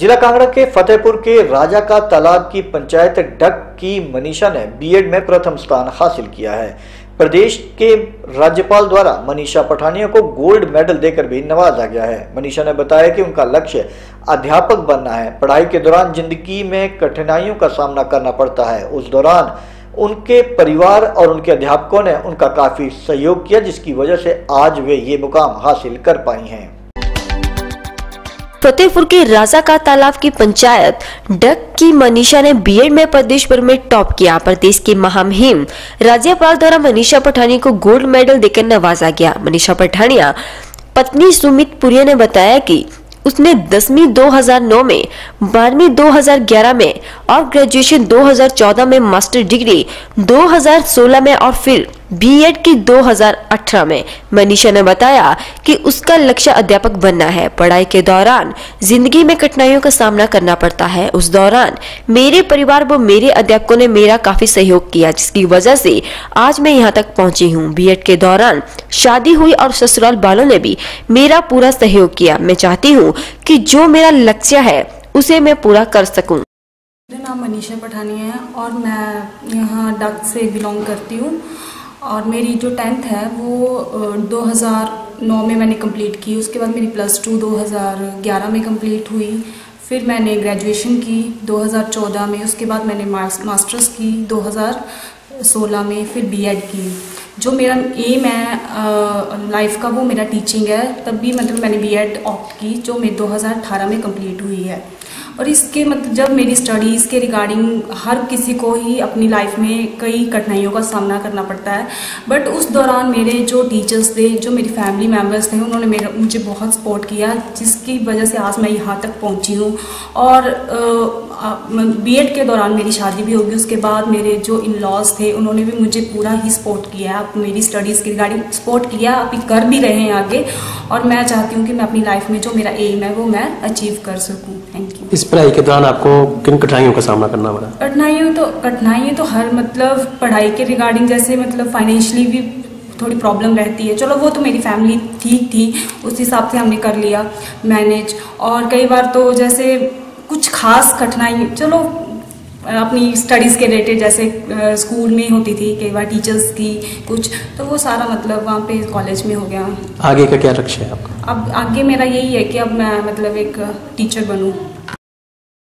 जिला कांगड़ा के फतेहपुर के राजा का तालाब की पंचायत डक की मनीषा ने बीएड में प्रथम स्थान हासिल किया है। प्रदेश के राज्यपाल द्वारा मनीषा पठानिया को गोल्ड मेडल देकर भी नवाजा गया है। मनीषा ने बताया कि उनका लक्ष्य अध्यापक बनना है। पढ़ाई के दौरान ज़िंदगी में कठिनाइयों का सामना करना पड़ता है। उस दौरान उनके परिवार और उनके अध्यापकों ने उनका काफ़ी सहयोग किया, जिसकी वजह से आज वे ये मुकाम हासिल कर पाई हैं। फतेहपुर के राजा का तालाब की पंचायत डक की मनीषा ने बीएड में प्रदेश भर में टॉप किया। प्रदेश की महामहिम राज्यपाल द्वारा मनीषा पठानी को गोल्ड मेडल देकर नवाजा गया। मनीषा पठानिया, पत्नी सुमित पुरिया ने बताया कि उसने दसवीं 2009 में, बारहवीं 2011 में और ग्रेजुएशन 2014 में मास्टर डिग्री 2016 में और फिर बीएड की 2018 में मनीषा ने बताया कि उसका लक्ष्य अध्यापक बनना है। पढ़ाई के दौरान ज़िंदगी में कठिनाइयों का सामना करना पड़ता है। उस दौरान मेरे परिवार व मेरे अध्यापकों ने मेरा काफ़ी सहयोग किया, जिसकी वजह से आज मैं यहाँ तक पहुँची हूँ। बीएड के दौरान शादी हुई और ससुराल वालों ने भी मेरा पूरा सहयोग किया। मैं चाहती हूँ कि जो मेरा लक्ष्य है, उसे मैं पूरा कर सकूँ। मेरा नाम मनीषा पठानी है और मैं यहाँ डक से बिलोंग करती हूँ। और मेरी जो टेंथ है, वो 2009 में मैंने कंप्लीट की। उसके बाद मेरी प्लस टू 2011 में कंप्लीट हुई। फिर मैंने ग्रेजुएशन की 2014 में। उसके बाद मैंने मास्टर्स की 2016 में। फिर बीएड की। जो मेरा एम है लाइफ का, वो मेरा टीचिंग है। तब भी मतलब मैंने बीएड ऑप्ट की, जो मेरे 2018 में कंप्लीट हुई है। और इसके मतलब जब मेरी स्टडीज़ के रिगार्डिंग हर किसी को ही अपनी लाइफ में कई कठिनाइयों का सामना करना पड़ता है। बट उस दौरान मेरे जो टीचर्स थे, जो मेरी फैमिली मेंबर्स थे, उन्होंने मेरा, मुझे बहुत सपोर्ट किया, जिसकी वजह से आज मैं यहाँ तक पहुँची हूँ। और बीएड के दौरान मेरी शादी भी होगी, उसके बाद मेरे जो इन लॉज थे, उन्होंने भी मुझे पूरा ही सपोर्ट किया। अब मेरी स्टडीज़ के रिगार्डिंग सपोर्ट किया, अभी कर भी रहे हैं आगे। और मैं चाहती हूँ कि मैं अपनी लाइफ में जो मेरा एम है, वो मैं अचीव कर सकूँ। थैंक यू इस पढ़ाई के दौरान आपको किन कठिनाइयों का सामना करना पड़ा? कठिनाइयों तो कठिनाइयाँ तो हर मतलब पढ़ाई के रिगार्डिंग जैसे मतलब फाइनेंशियली भी थोड़ी प्रॉब्लम रहती है। चलो वो तो मेरी फैमिली ठीक थी उस हिसाब से हमने कर लिया मैनेज और कई बार तो जैसे कुछ खास कठिनाई चलो अपनी स्टडीज़ के रिलेटेड जैसे स्कूल में होती थी कई बार टीचर्स की कुछ तो वो सारा मतलब वहाँ पे कॉलेज में हो गया। आगे का क्या लक्ष्य है आपका? अब आगे मेरा यही है कि अब मैं मतलब एक टीचर बनूँ।